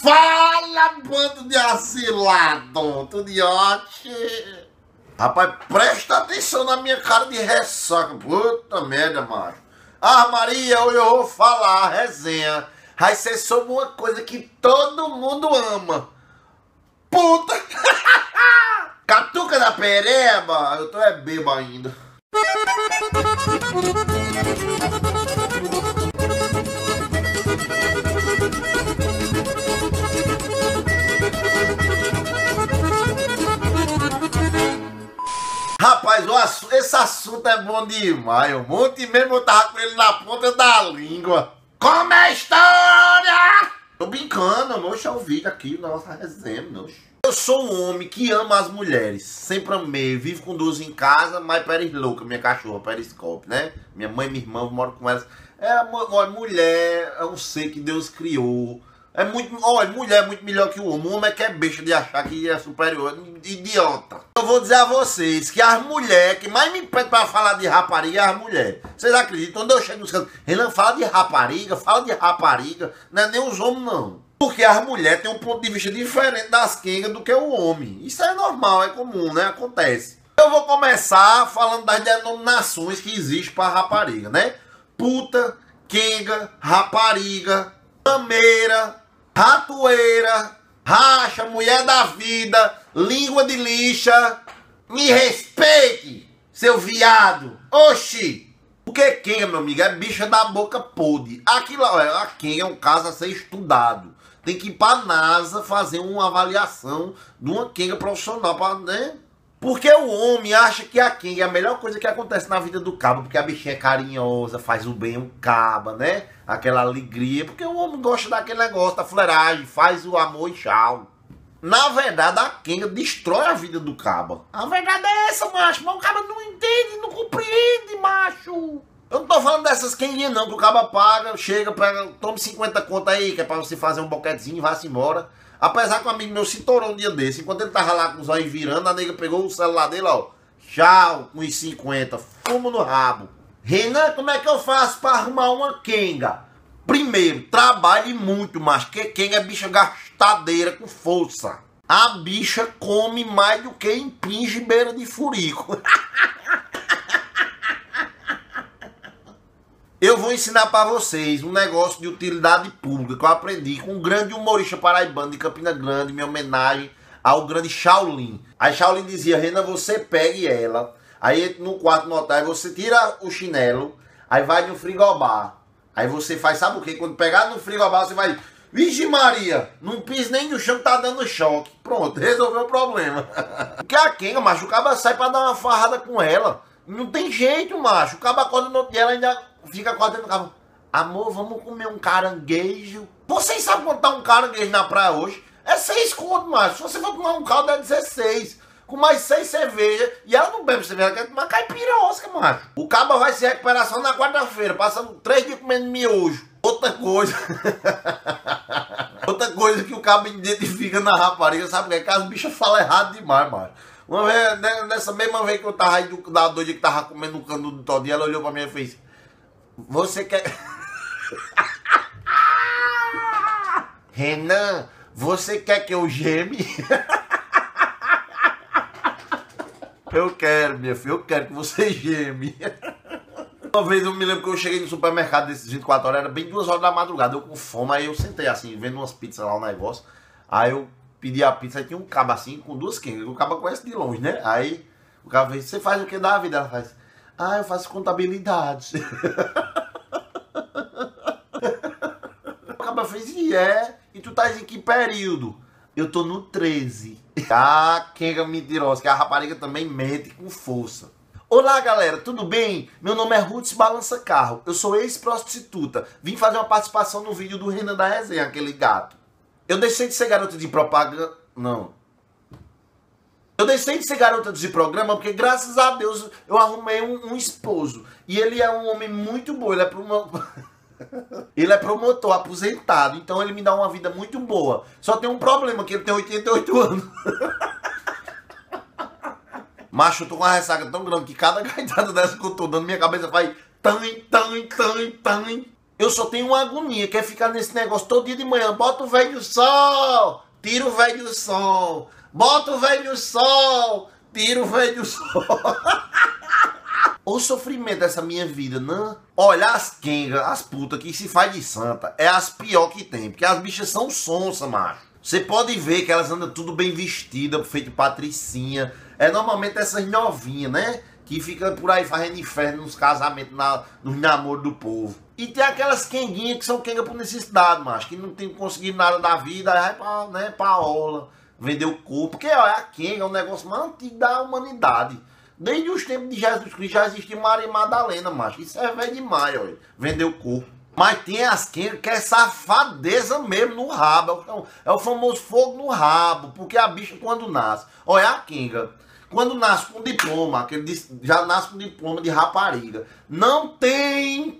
Fala, bando de asilado! Tudo de ótimo! Rapaz, presta atenção na minha cara de ressaca. Puta merda, macho. Ah, Maria, hoje eu vou falar, resenha. Vai ser sobre uma coisa que todo mundo ama. Puta! Catuca da pereba! Eu tô é bebo ainda. Assunto é bom demais. Um monte mesmo eu tava com ele na ponta da língua. Como é a história? Tô brincando, moxa, é o vídeo aqui, nossa resenha, moxa. Eu sou um homem que ama as mulheres. Sempre amei. Vivo com duas em casa, mas Pérez louca, minha cachorra, Periscope, né? Minha mãe e minha irmã, eu moro com elas. É, mulher é um ser que Deus criou é muito. Olha, mulher é muito melhor que o homem. O homem é que é besta de achar que é superior. Idiota. Eu vou dizer a vocês que as mulheres que mais me pedem pra falar de rapariga é as mulheres. Vocês acreditam? Quando eu chego nos cantos, Renan fala de rapariga, fala de rapariga. Não é nem os homens, não. Porque as mulheres têm um ponto de vista diferente das quengas do que o homem. Isso é normal, é comum, né? Acontece. Eu vou começar falando das denominações que existem para rapariga, né? Puta, quenga, rapariga, mameira, ratoeira, racha, mulher da vida, língua de lixa. Me respeite, seu viado. Oxi! Porque quem, meu amigo, é bicha da boca podre. Aquilo, a quem é um caso a ser estudado. Tem que ir pra NASA fazer uma avaliação de uma quenga profissional para, né? Porque o homem acha que a King é a melhor coisa que acontece na vida do cabo, porque a bichinha é carinhosa, faz o bem um caba, né? Aquela alegria, porque o homem gosta daquele negócio, da fleragem, faz o amor e tchau. Na verdade, a Kenga destrói a vida do cabo. A verdade é essa, macho, mas o cabo não entende, não compreende, macho. Eu não tô falando dessas quenguinhas não, que o cabo paga, chega, pega, tome 50 contas aí, que é pra você fazer um boquetezinho e vá-se embora. Apesar que um amigo meu se torou um dia desse. Enquanto ele tava lá com os olhos virando, a nega pegou o celular dele, ó. Tchau, com os 50. Fumo no rabo. Renan, como é que eu faço para arrumar uma quenga? Primeiro, trabalhe muito, mas que quenga é bicha gastadeira com força. A bicha come mais do que impinge beira de furico. Eu vou ensinar para vocês um negócio de utilidade pública que eu aprendi com um grande humorista paraibano de Campina Grande, minha homenagem ao grande Shaolin. Aí Shaolin dizia, Renan, você pegue ela, aí no quarto no hotel, você tira o chinelo, aí vai no frigobar. Aí você faz, sabe o que? Quando pegar no frigobar, você vai... Vixe Maria, não pis nem no chão, tá dando choque. Pronto, resolveu o problema. Porque a Kenga, macho, o cara sai pra dar uma farrada com ela. Não tem jeito, macho. O cabo acorda no outro dia, ela ainda fica acordando o cabo. Amor, vamos comer um caranguejo. Vocês sabem quanto tá um caranguejo na praia hoje? É seis conto, macho. Se você for tomar um caldo, é 16. Com mais seis cervejas. E ela não bebe cerveja, ela quer tomar caipira osca, macho. O cabo vai se recuperar só na quarta-feira, passando três dias comendo miojo. Outra coisa. Outra coisa que o cabo identifica na rapariga, sabe? É que as bichas falam errado demais, macho. Uma vez, né, nessa mesma vez que eu tava aí da doida que tava comendo o canudo todinho, ela olhou pra mim e fez: Você quer. Renan, você quer que eu geme? eu quero, minha filha, eu quero que você geme. Uma vez eu me lembro que eu cheguei no supermercado desses 24 horas, era bem duas horas da madrugada, eu com fome, aí eu sentei assim, vendo umas pizzas lá, um negócio. Aí eu pedi a pizza, aí tinha um cabo assim com duas quengas. O cabo conhece de longe, né? Aí o cabo fez, você faz o que da vida? Ela faz, ah, eu faço contabilidade. o cabo fez, e é? E tu tá em que período? Eu tô no 13. Ah, quenga mentirosa, que a rapariga também mente com força. Olá galera, tudo bem? Meu nome é Ruth Balança Carro, eu sou ex-prostituta. Vim fazer uma participação no vídeo do Renan da Resenha, aquele gato. Eu deixei de ser garota de propaganda. Não. Eu deixei de ser garota de programa porque, graças a Deus, eu arrumei um, um esposo. E ele é um homem muito bom. Ele é ele é promotor, aposentado. Então ele me dá uma vida muito boa. Só tem um problema, que ele tem 88 anos. Macho, eu tô com uma ressaca tão grande que cada gaitada dessa que eu tô dando, minha cabeça faz tan, tan, tan, tan. Eu só tenho uma agonia, que é ficar nesse negócio todo dia de manhã. Bota o velho do sol, tira o velho do sol. Bota o velho sol, tira o velho sol. o sofrimento dessa minha vida, né? Olha, as quengas, as putas que se faz de santa, é as pior que tem. Porque as bichas são sonsa, macho. Você pode ver que elas andam tudo bem vestidas, feito patricinha. É normalmente essas novinhas, né? Que fica por aí fazendo inferno nos casamentos, na, nos namoros do povo. E tem aquelas quenguinhas que são quengas por necessidade, macho. Que não tem conseguido nada da vida, aí vai pra, né, pra aula, vender o corpo. Porque, olha, a quenga é um negócio mais antigo da humanidade. Desde os tempos de Jesus Cristo já existia Maria Madalena, macho. Isso é velho demais, olha. Vender o corpo. Mas tem as que, que é safadeza mesmo no rabo. É o, é o famoso fogo no rabo. Porque a bicha quando nasce. Olha a Kinga. Quando nasce com diploma, aquele já nasce com diploma de rapariga. Não tem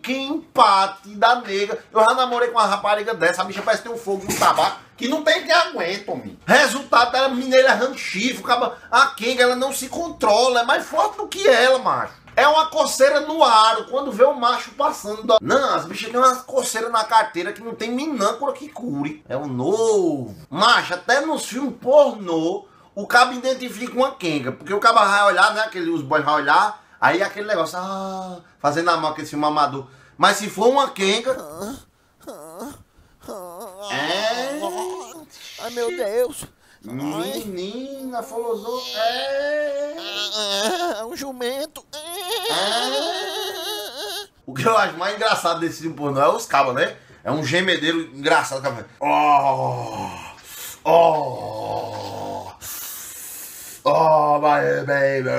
empate da nega. Eu já namorei com uma rapariga dessa, a bicha parece ter um fogo no tabaco que não tem quem aguenta, homem. Resultado, ela mineira ranchifo, a Kinga, ela não se controla, é mais forte do que ela, macho. É uma coceira no aro, quando vê o macho passando. Do... Não, as bichas têm uma coceira na carteira que não tem minâncora que cure. É o novo. Macho, até nos filmes pornô, o cabo identifica uma quenga. Porque o cabo vai olhar, né? Aquele, os boys vão olhar, aí aquele negócio, ah, fazendo a mão aquele filme amador. Mas se for uma quenga. É. Ai meu Deus. Menina, falou é... é um jumento. É... O que eu acho mais engraçado desse filme pornô é os cabos, né? É um gemedeiro engraçado. Cara. Oh, oh, oh, my baby.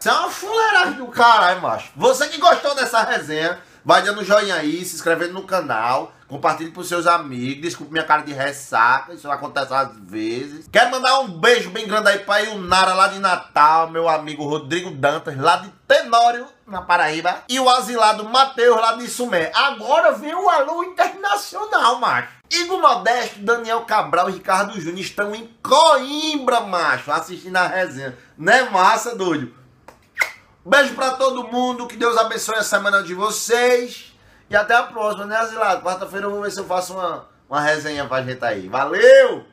Isso é uma fuleiragem do caralho, macho. Você que gostou dessa resenha, vai dando joinha aí, se inscrevendo no canal. Compartilhe com seus amigos. Desculpe minha cara de ressaca. Isso acontece às vezes. Quero mandar um beijo bem grande aí pra Ilnara lá de Natal. Meu amigo Rodrigo Dantas, lá de Tenório, na Paraíba. E o asilado Matheus, lá de Sumé. Agora vem o alô internacional, macho. Igor Modesto, Daniel Cabral e Ricardo Júnior estão em Coimbra, macho. Assistindo a resenha. Não é massa, doido? Beijo pra todo mundo. Que Deus abençoe a semana de vocês. E até a próxima, né, Asilado? Quarta-feira eu vou ver se eu faço uma, uma resenha pra gente aí. Valeu!